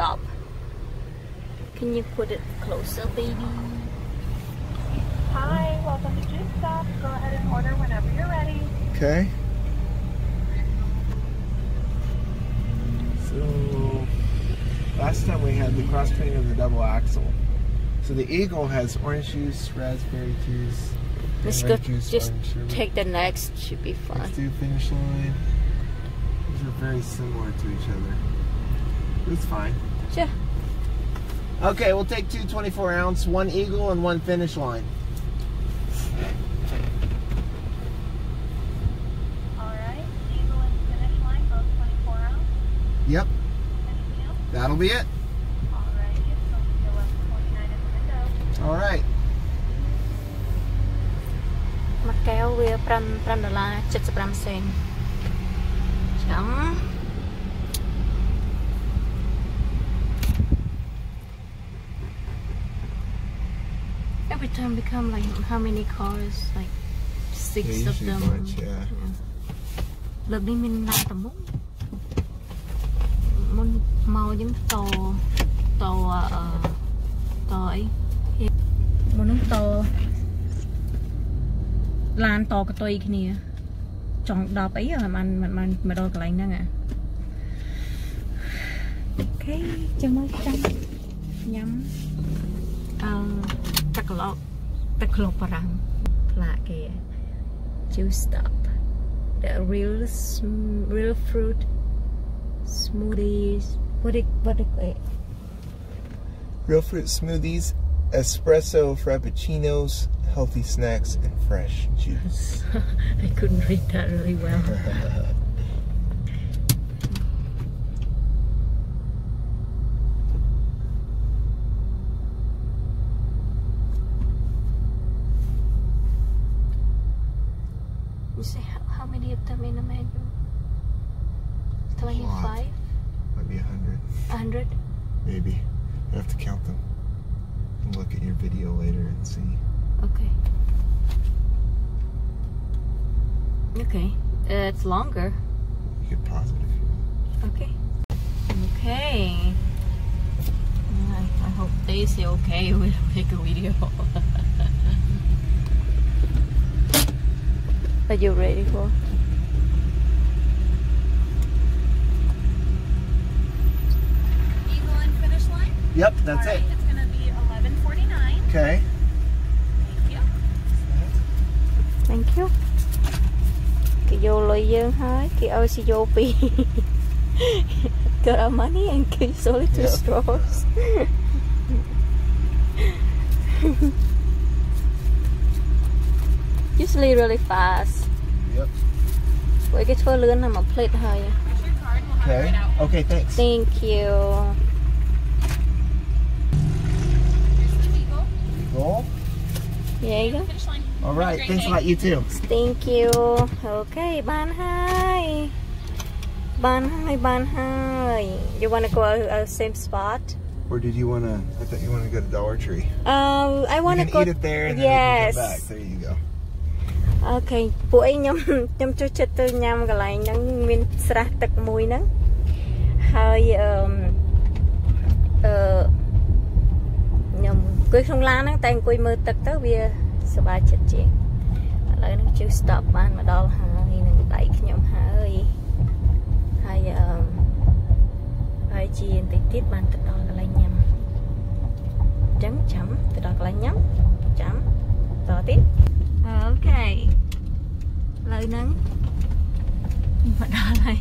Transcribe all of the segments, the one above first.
stop. Can you put it closer, baby? Hi, welcome to Juice Stop. Go ahead and order whenever you're ready. Okay. So last time we had the cross train and the double axle. So the Eagle has orange juice, raspberry juice, Let's red go. juice, Just take the next. Should be fun. Let's do finish line. These are very similar to each other. It's fine. Sure. Okay, we'll take two 24 ounce, one Eagle and one finish line. All right, Eagle and finish line, both 24 ounce. Yep, Anything else? that'll be it. All right, it's going to be 11.29 at the window. All right. មួយកែវវា5 5ដុល្ Every time we come, like how many cars? Like six of them. Much, yeah. yeah. លើកនេះមានដាក់តមុំមុនមកយើងតតអឺតអីមុននឹងតឡានតកតុយគ្នា ចង់10អីមិនមិនមកដល់កន្លែងហ្នឹងអាអូខេចាំមកចាំញ៉ាំ អឺទឹកក្លោកទឹកក្លោកបារាំងផ្លាកគេ juice stop the real sm- real fruit smoothies what it what it eh, Real fruit smoothies, espresso frappuccinos, healthy snacks, and fresh juice. I couldn't read that really well how many of them in a 25? Might be a hundred, 100? maybe. I have to count them. And look at your video later and see. Okay. Okay. Uh, it's longer. You could pause it if you want. Okay. Okay. I, I hope they say okay we'll make a video. Are you ready for? Eagle and finish line. Yep, that's All right, it. It's going to be 11.49. Okay. Thank you. Thank you គេយកលុយយើងហើយគេឲ្យស៊ីយោពីរ Got our money and give only two Yeah. straws Usually really fast Yep. ពួកគេធ្វើលឿនណាស់មួយផ្លេតហើយ Here's your card. We'll have it Okay. right out. Okay, thanks. Thank you There you go Finish line. All right. Great Thanks a day. lot. You too. Thank you អូខេបានហើយបានហើយបានហើយ You want to go uh, same spot Or did you want to? I thought you wanted to go to Dollar Tree. Uh, I want you to can go eat it there and then Yes we can come back. There you go. អូខេពួកអីខ្ញុំ ខ្ញុំចូលចិត្តទៅញ៉ាំកន្លែងហ្នឹងមានស្រះទឹកមួយហ្នឹងហើយអឺមអឺខ្ញុំ អង្គុយក្នុងឡានហ្នឹងតែអង្គុយមើលទឹកទៅវាសប្បាយចិត្តជាងឥឡូវហ្នឹងជិះ stop បានមកដល់ហើយនឹងដៃខ្ញុំហើយហើយអឺមហើយជាបន្តិចទៀតបានទៅដល់កន្លែងញ៉ាំអញ្ចឹងចាំទៅដល់កន្លែងញ៉ាំចាំតទៀតអូខេឥឡូវហ្នឹងមកដល់ហើយ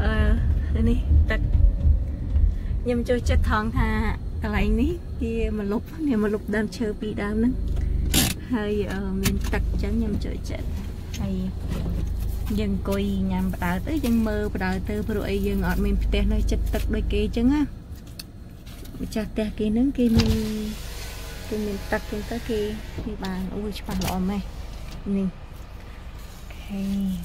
អឺនេះទឹកខ្ញុំចូលចិត្តថងថា កន្លែងនេះវាមកលុបនេះមកលុបដើមឈើពីរដើមហ្នឹងហើយអឺមានទឹកអញ្ចឹងខ្ញុំចូលចិត្តហើយយើងអង្គុយញ៉ាំបដើទៅយើងមើលបដើទៅព្រោះអីយើងអត់មានផ្ទះនៅចិត្តទឹកដូចគេអញ្ចឹងណាម្ចាស់ផ្ទះគេហ្នឹងគេមានគេមានទឹកចឹងទៅគេគេបានអូយច្បាស់ល្អម៉េះនេះ Okay.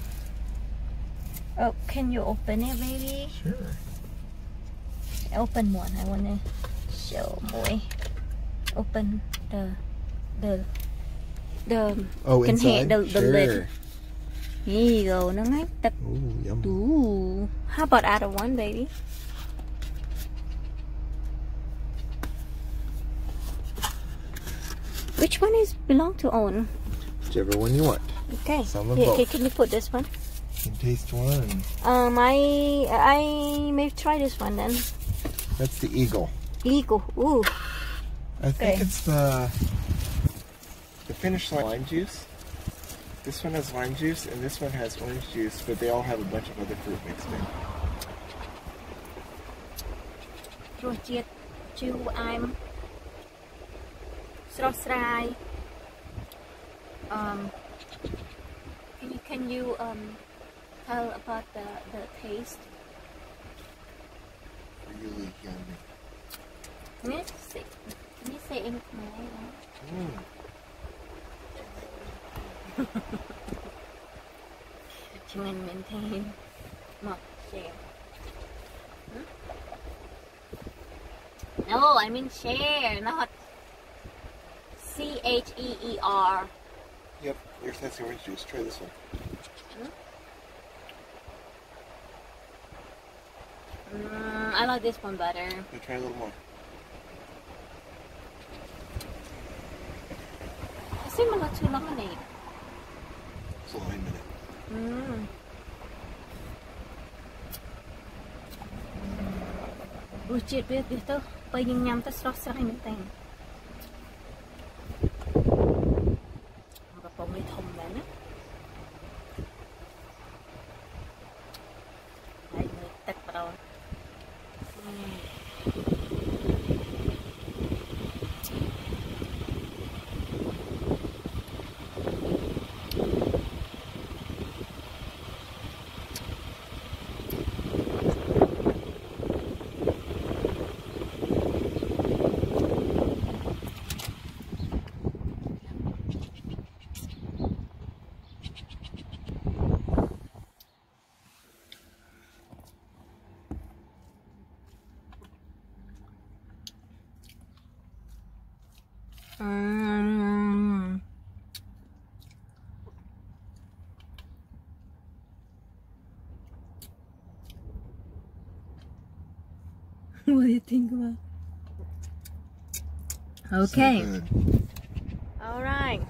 Oh, can you open it, baby? Sure. Open one. I want to your boy open the the the oh, inside? the, the sure. lid. Here you go. No. Ooh, yum. Ooh. How about out of one, baby? Which one is belong to own? Whichever one you want. Okay. Some of both. Can you put this one? Can taste one. Um, I I may try this one then. That's the eagle. Legal. Ooh. I think okay. it's the the finish line juice. This one has lime juice and this one has orange juice, but they all have a bunch of other fruit mixed in. រសជាតិជឿអែមស្រស់ស្រាយ um can you, can you um tell about the the taste really yummy can you say, can you say in Malay now? Mm. Cuman maintain. Not share. No, I mean share, not C H E E R. Yep, you're the orange juice. Try this one. Hmm? Mm, I like this one better. You try a little more. too lemonade? It's a line minute. Mm. Ui, chết biết biết tớ, bây nhìn nhằm tớ sọt sợi mình tên. កំប៉ុងនេះធំដែរណា Mm. what do you think about? Okay. So good. Alright.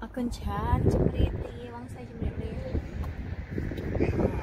អរគុណច្រើនជម្រាបលាបងស្រីជម្រាបលា Okay.